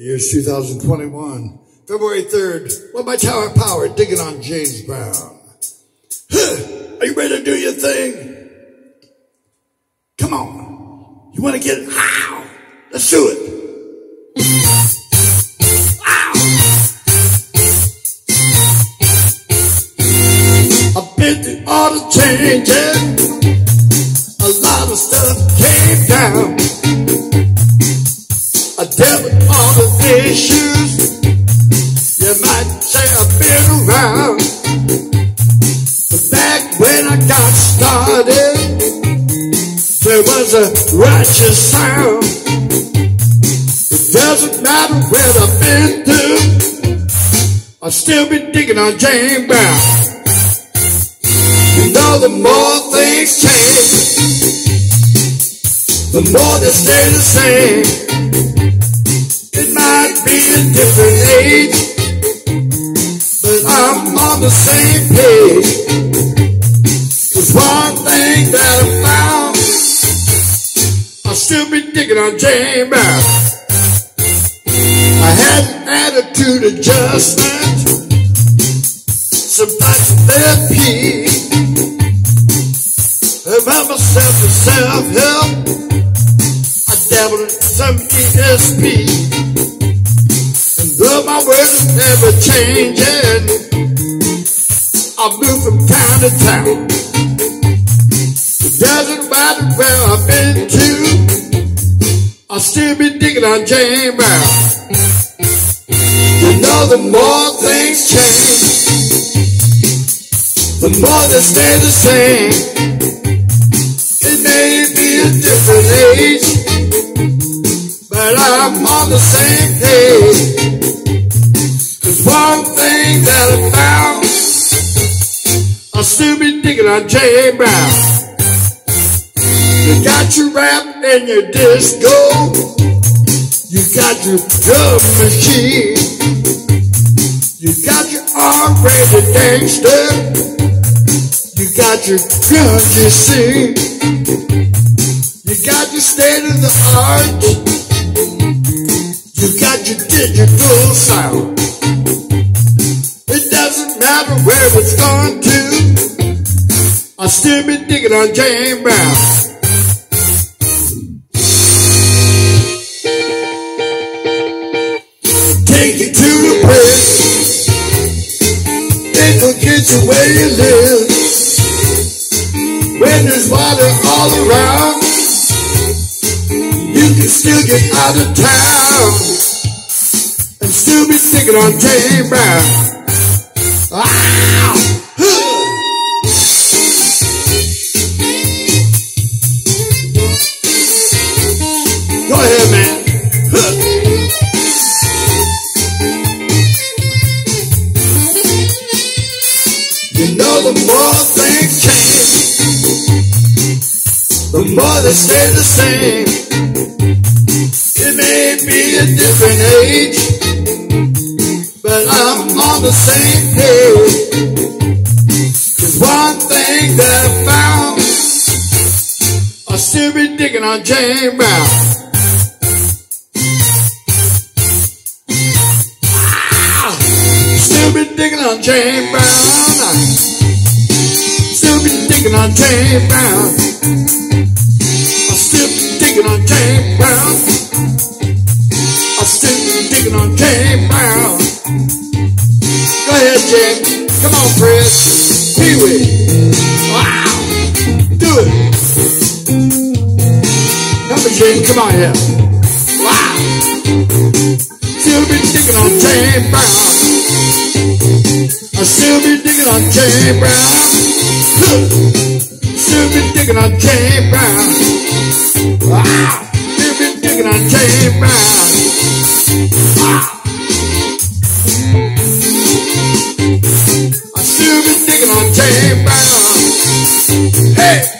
The year's 2021, February 3rd. What my Tower Power digging on James Brown. Huh, are you ready to do your thing? Come on. You want to get how? Let's do it. I've been through all the changes. Issues. You might say I've been around. But back when I got started, there was a righteous sound. It doesn't matter where I've been to. I'll still be digging on James Brown. You know the more things change, the more they stay the same different age, but I'm on the same page. There's one thing that I found, I'll still be digging on James Brown. I had an attitude adjustment, some types of therapy. About myself and self-help, I dabbled in some ESP. My world is never changing, I move from town to town. Doesn't matter where I've been to, I'll still be digging on James Brown. You know, the more things change, the more they stay the same. It may be a different age, but I'm on the same page that I still be digging on James Brown. You got your rap and your disco. You got your drum machine. You got your R-rated gangster. You got your country scene. You got your state of the art. You got your digital sound matter where it's gone to, I'll still be digging on James Brown. Take you to the place, they forget you where you live. When there's water all around, you can still get out of town and still be digging on James Brown. Go ahead, man. You know the more things change, the more they stay the same. It may be a different age, the same digging on James Brown. Ah, still be digging on James Brown. Still be digging on James Brown. I still be digging on James Brown. I still be digging on James Brown. Go. Come on, Fred. Pee Wee. Wow. Do it. Jane, come on here. Wow. Still be digging on Jane Brown. I still be digging on Jane Brown. Still be digging on Jane Brown. Wow. Still be digging on Jane Brown. Hey.